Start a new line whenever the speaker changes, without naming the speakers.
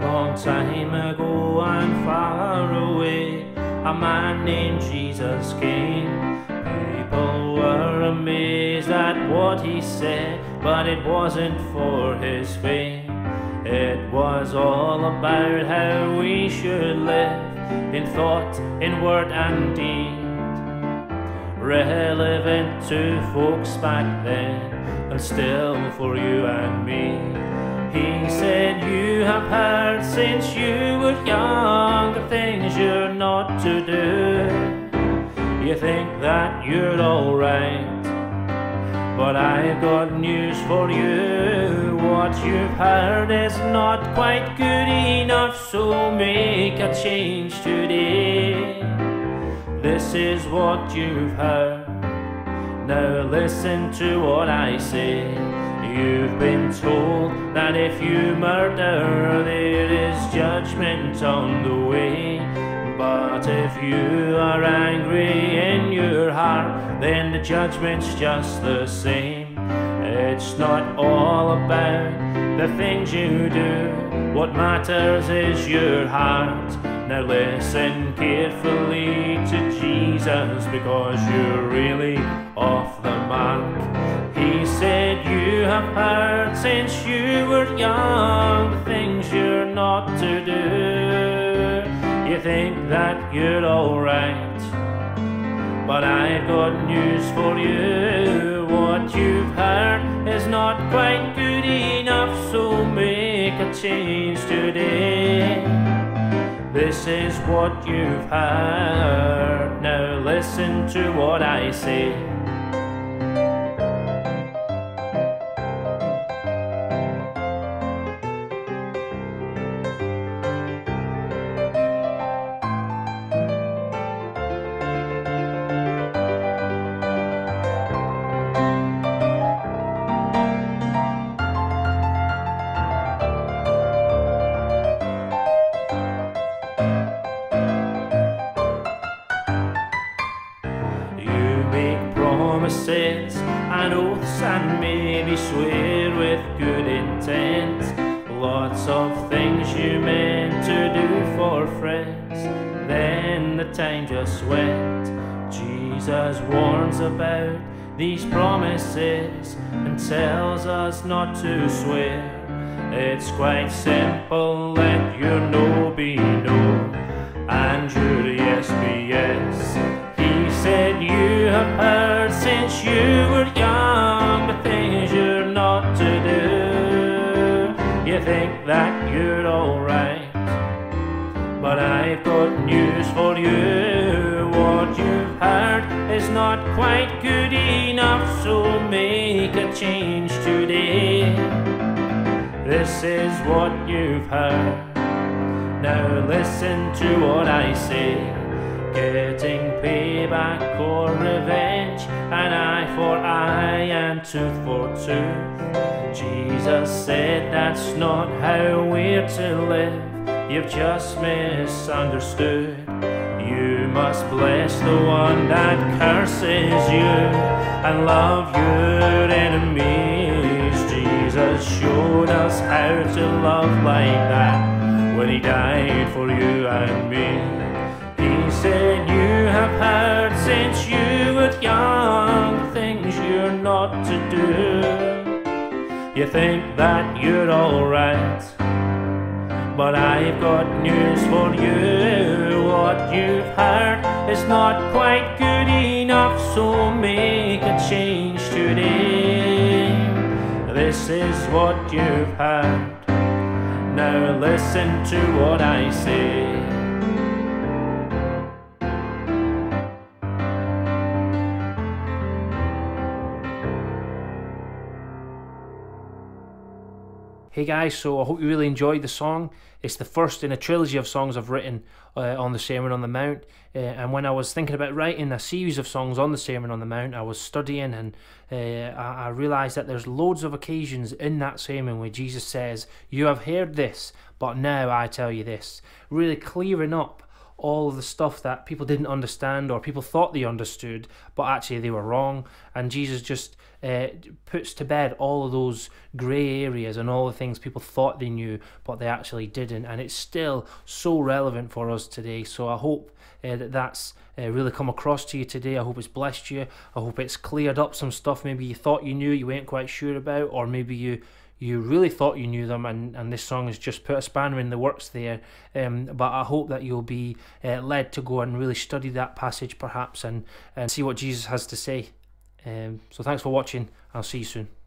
long time ago and far away, a man named Jesus came. People were amazed at what he said, but it wasn't for his fame. It was all about how we should live in thought, in word, and deed. Relevant to folks back then, and still for you and me. He said, have heard since you were young the things you're not to do. You think that you're alright, but I've got news for you. What you've heard is not quite good enough, so make a change today. This is what you've heard. Now listen to what I say. You've been told that if you murder, there is judgment on the way. But if you are angry in your heart, then the judgment's just the same. It's not all about the things you do, what matters is your heart. Now listen carefully to Jesus because you're really off the mark. He said you have heard since you were young the things you're not to do. You think that you're alright, but I've got news for you. What you've heard is not quite good enough, so make a change today. This is what you've heard. Now listen to what I say. Oaths and maybe swear with good intent. Lots of things you meant to do for friends, then the time just went. Jesus warns about these promises and tells us not to swear. It's quite simple, let your no be You think that you're alright, but I've got news for you. What you've heard is not quite good enough, so make a change today. This is what you've heard. Now listen to what I say. Getting payback or revenge, an eye for eye and tooth for tooth. Jesus said that's not how we're to live. You've just misunderstood. You must bless the one that curses you and love your enemies. Jesus showed us how to love like that when he died for you and me. Have heard since you were young things you're not to do. You think that you're alright, but I've got news for you. What you've heard is not quite good enough, so make a change today. This is what you've heard. Now listen to what I say.
Hey guys, so I hope you really enjoyed the song. It's the first in a trilogy of songs I've written uh, on the Sermon on the Mount. Uh, and when I was thinking about writing a series of songs on the Sermon on the Mount, I was studying and uh, I, I realised that there's loads of occasions in that sermon where Jesus says, You have heard this, but now I tell you this. Really clearing up all of the stuff that people didn't understand or people thought they understood, but actually they were wrong. And Jesus just uh, puts to bed all of those grey areas and all the things people thought they knew, but they actually didn't. And it's still so relevant for us today. So I hope uh, that that's uh, really come across to you today. I hope it's blessed you. I hope it's cleared up some stuff maybe you thought you knew, you weren't quite sure about, or maybe you you really thought you knew them, and, and this song has just put a spanner in the works there. Um, but I hope that you'll be uh, led to go and really study that passage perhaps and, and see what Jesus has to say. Um, so thanks for watching. I'll see you soon.